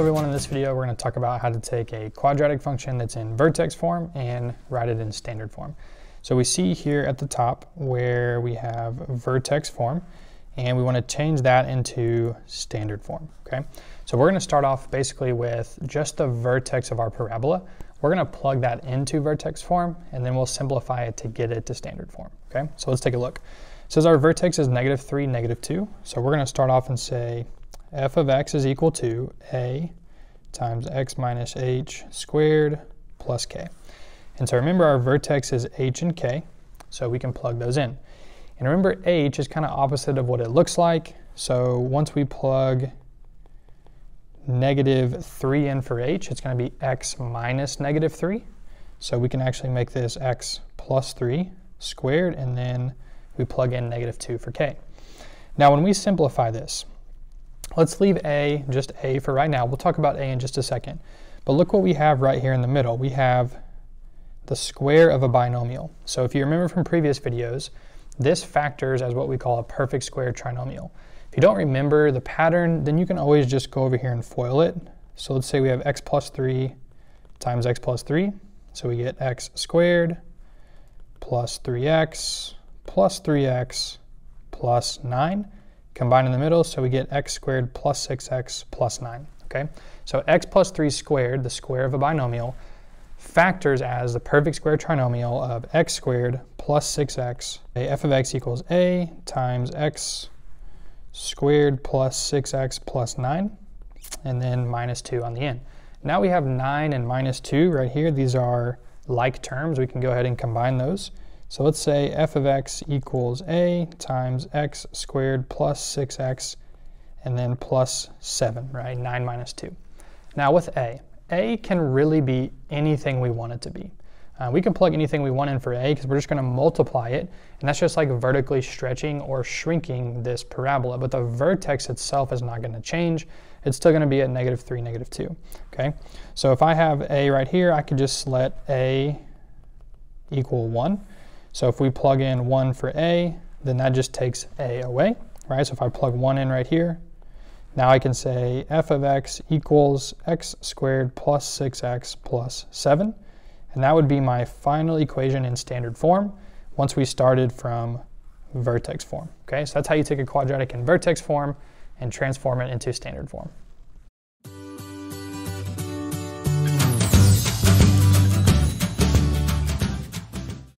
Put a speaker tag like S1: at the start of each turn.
S1: everyone, in this video we're going to talk about how to take a quadratic function that's in vertex form and write it in standard form. So we see here at the top where we have vertex form and we want to change that into standard form, okay? So we're going to start off basically with just the vertex of our parabola. We're going to plug that into vertex form and then we'll simplify it to get it to standard form, okay? So let's take a look. It says our vertex is negative 3, negative 2. So we're going to start off and say f of x is equal to a times x minus h squared plus k. And so remember our vertex is h and k, so we can plug those in. And remember h is kind of opposite of what it looks like, so once we plug negative 3 in for h, it's going to be x minus negative 3. So we can actually make this x plus 3 squared, and then we plug in negative 2 for k. Now when we simplify this, Let's leave A, just A for right now. We'll talk about A in just a second. But look what we have right here in the middle. We have the square of a binomial. So if you remember from previous videos, this factors as what we call a perfect square trinomial. If you don't remember the pattern, then you can always just go over here and FOIL it. So let's say we have x plus 3 times x plus 3. So we get x squared plus 3x plus 3x plus 9 combine in the middle, so we get x squared plus 6x plus 9. Okay, so x plus 3 squared, the square of a binomial, factors as the perfect square trinomial of x squared plus 6x. A f of x equals a times x squared plus 6x plus 9, and then minus 2 on the end. Now we have 9 and minus 2 right here. These are like terms. We can go ahead and combine those. So let's say f of x equals a times x squared plus 6x and then plus 7, right? 9 minus 2. Now with a, a can really be anything we want it to be. Uh, we can plug anything we want in for a because we're just going to multiply it, and that's just like vertically stretching or shrinking this parabola, but the vertex itself is not going to change. It's still going to be at negative 3, negative 2. Okay, so if I have a right here, I could just let a equal 1. So if we plug in 1 for a, then that just takes a away, right? So if I plug 1 in right here, now I can say f of x equals x squared plus 6x plus 7. And that would be my final equation in standard form once we started from vertex form. Okay, so that's how you take a quadratic in vertex form and transform it into standard form.